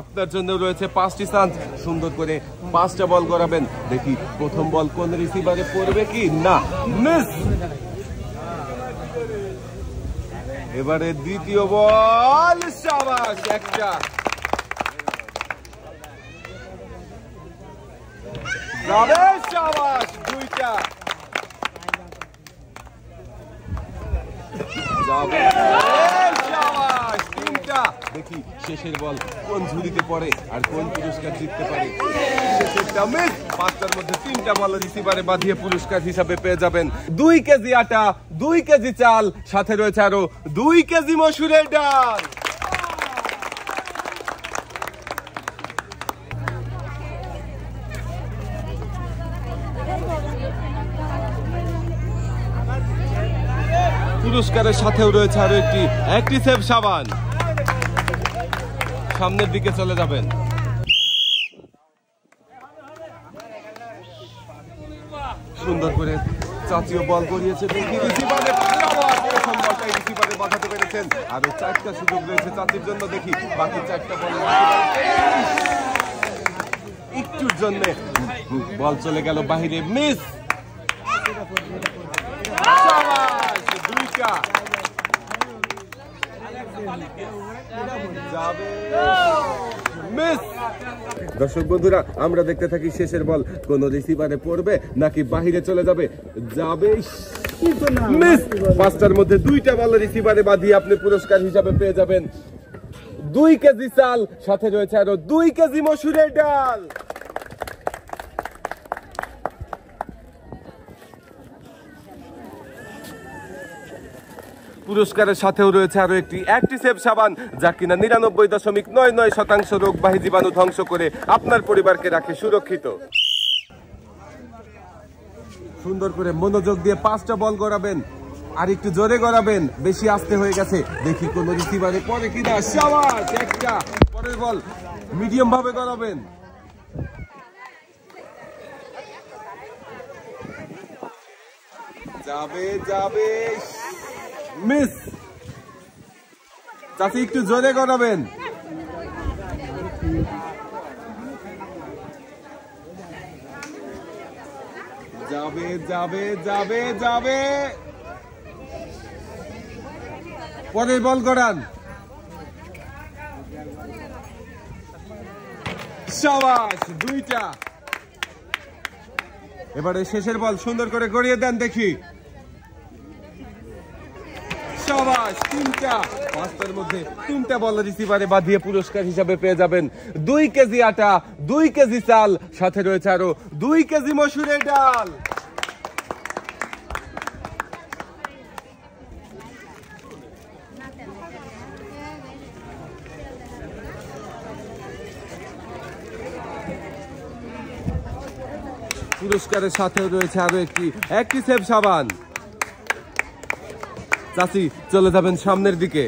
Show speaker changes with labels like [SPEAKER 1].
[SPEAKER 1] আপনার জন্য রয়েছে পাঁচটি চান্স। সুন্দর করে পাঁচটা বল করাবেন দেখি প্রথম বল কোন রিসিভারে পড়বে কি? না মিস এবারে দ্বিতীয় বল, সাবাস, একটা। দুইটা। যাবে দেখি শেষের বল কোন ঝুড়িতে পড়ে আর কোন পুরস্কার জিততে পারে। শেষেরটা মিস পাঁচটার মধ্যে তিনটা বল রিসিভারে বাঁধিয়ে পুরস্কার হিসাবে পেয়ে যাবেন। দুই কেজি আটা, দুই কেজি চাল, সাথে রয়েছে আরও দুই কেজি মসুরের ডাল। পুরস্কারের সাথেও রয়েছে আরও একটি একটি সেভ সাবান। সামনের দিকে চলে যাবেন। সুন্দর করে চাচিও বল করিয়েছে বাঁধাতে পেরেছেন। আরও চারটা সুযোগ রয়েছে চাচির জন্য। দেখি, বাকি চারটা বল একটুর জন্য বল চলে গেল বাহিরে। মিস দুইটা যাবে মিস দর্শক বন্ধুরা, আমরা দেখতে থাকি শেষের বল। কোন রিসিভারে পড়বে নাকি বাহিরে চলে যাবে? যাবে পাঁচটার মধ্যে দুইটা বল রিসিভারে বাঁধিয়ে আপনি পুরস্কার হিসাবে পেয়ে যাবেন। দুই কেজি চাল, সাথে রয়েছে আরও দুই কেজি মসুরের ডাল। পুরস্কারের সাথেও রয়েছে আরও একটি অ্যাক্টিসেভ সাবান, যা কিনা নিরানব্বই দশমিক নয় নয় শতাংশ রোগবাহী জীবাণু ধ্বংস করে আপনার পরিবারকে রাখে সুরক্ষিত। সুন্দর করে মনোযোগ দিয়ে পাঁচটা বল গড়াবেন, আর একটু জোরে গড়াবেন, বেশি আস্তে হয়ে গেছে। দেখি কোন রিসিভারে পরে কিনা, সাবাস, একটা, পরের বল মিডিয়াম ভাবে গড়াবেন। যাবে যাবে। মিস, চাচি একটু জোরে করাবেন যাবে যাবে যাবে যাবে। পরের বল করান সাবাস, দুইটা। এবারে শেষের বল সুন্দর করে গড়িয়ে দেন দেখি। সাবাস তিনটা মধ্যে তিনটা বল বাঁধিয়ে পুরস্কার হিসাবে পেয়ে যাবেন। দুই কেজি আটা, দুই কেজি চাল, সাথে রয়েছে আরও দুই কেজি মসুরের ডাল। পুরস্কারের সাথেও রয়েছে আরও একটি একটি সেভ সাবান। চাচি চলে যাবেন সামনের দিকে।